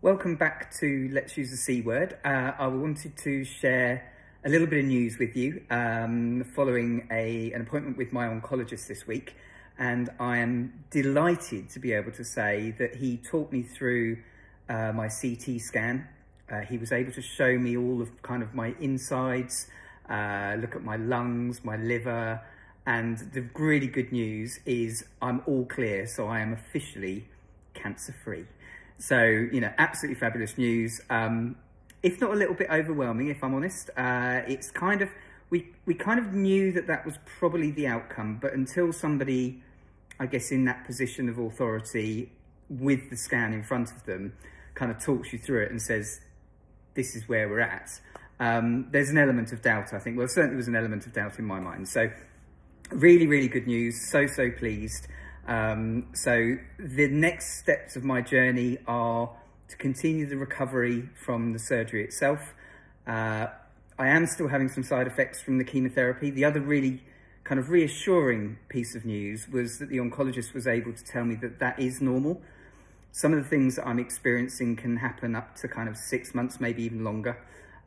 Welcome back to Let's Use the C Word. Uh, I wanted to share a little bit of news with you um, following a, an appointment with my oncologist this week. And I am delighted to be able to say that he talked me through uh, my CT scan. Uh, he was able to show me all of kind of my insides, uh, look at my lungs, my liver, and the really good news is I'm all clear, so I am officially cancer free. So, you know, absolutely fabulous news. Um, if not a little bit overwhelming, if I'm honest. Uh, it's kind of, we, we kind of knew that that was probably the outcome, but until somebody, I guess, in that position of authority with the scan in front of them kind of talks you through it and says, this is where we're at, um, there's an element of doubt, I think. Well, certainly was an element of doubt in my mind. So really, really good news. So, so pleased. Um, so the next steps of my journey are to continue the recovery from the surgery itself. Uh, I am still having some side effects from the chemotherapy. The other really kind of reassuring piece of news was that the oncologist was able to tell me that that is normal. Some of the things that I'm experiencing can happen up to kind of six months, maybe even longer.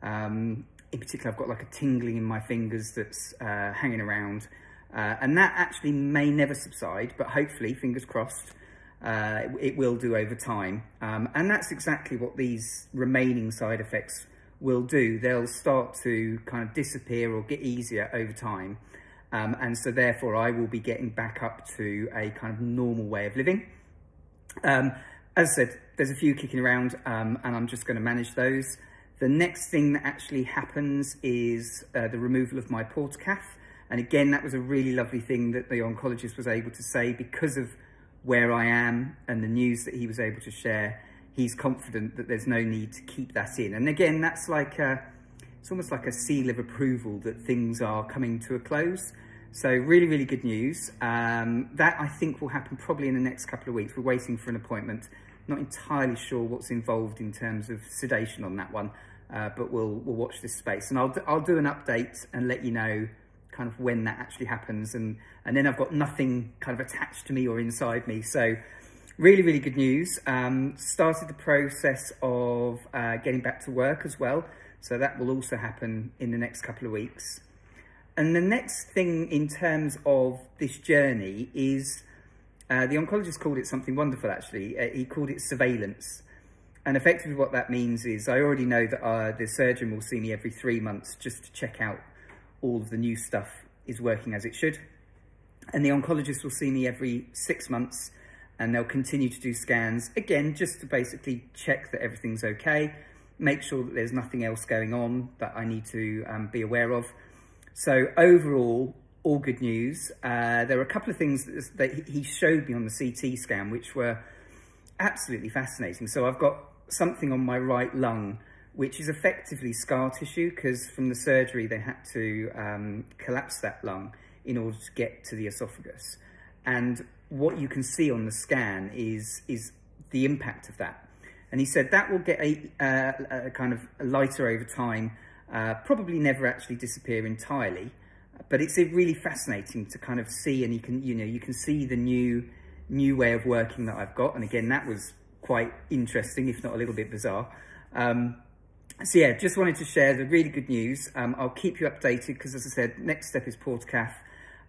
Um, in particular, I've got like a tingling in my fingers that's uh, hanging around. Uh, and that actually may never subside, but hopefully, fingers crossed, uh, it will do over time. Um, and that's exactly what these remaining side effects will do. They'll start to kind of disappear or get easier over time. Um, and so therefore I will be getting back up to a kind of normal way of living. Um, as I said, there's a few kicking around um, and I'm just going to manage those. The next thing that actually happens is uh, the removal of my portacath. And again, that was a really lovely thing that the oncologist was able to say because of where I am and the news that he was able to share, he's confident that there's no need to keep that in. And again, that's like a, it's almost like a seal of approval that things are coming to a close. So really, really good news. Um, that I think will happen probably in the next couple of weeks. We're waiting for an appointment. Not entirely sure what's involved in terms of sedation on that one, uh, but we'll we'll watch this space. And I'll I'll do an update and let you know kind of when that actually happens. And, and then I've got nothing kind of attached to me or inside me. So really, really good news. Um, started the process of uh, getting back to work as well. So that will also happen in the next couple of weeks. And the next thing in terms of this journey is uh, the oncologist called it something wonderful, actually. Uh, he called it surveillance. And effectively what that means is I already know that uh, the surgeon will see me every three months just to check out all of the new stuff is working as it should. And the oncologist will see me every six months and they'll continue to do scans, again, just to basically check that everything's okay, make sure that there's nothing else going on that I need to um, be aware of. So overall, all good news. Uh, there were a couple of things that he showed me on the CT scan, which were absolutely fascinating. So I've got something on my right lung which is effectively scar tissue because from the surgery they had to um, collapse that lung in order to get to the esophagus. And what you can see on the scan is, is the impact of that. And he said that will get a, uh, a kind of lighter over time, uh, probably never actually disappear entirely. But it's really fascinating to kind of see, and you can, you know, you can see the new, new way of working that I've got. And again, that was quite interesting, if not a little bit bizarre. Um, so yeah, just wanted to share the really good news. Um, I'll keep you updated because as I said, next step is Portacath.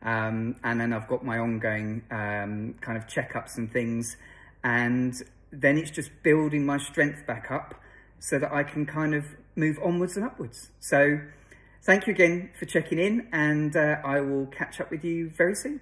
Um, and then I've got my ongoing um, kind of checkups and things. And then it's just building my strength back up so that I can kind of move onwards and upwards. So thank you again for checking in and uh, I will catch up with you very soon.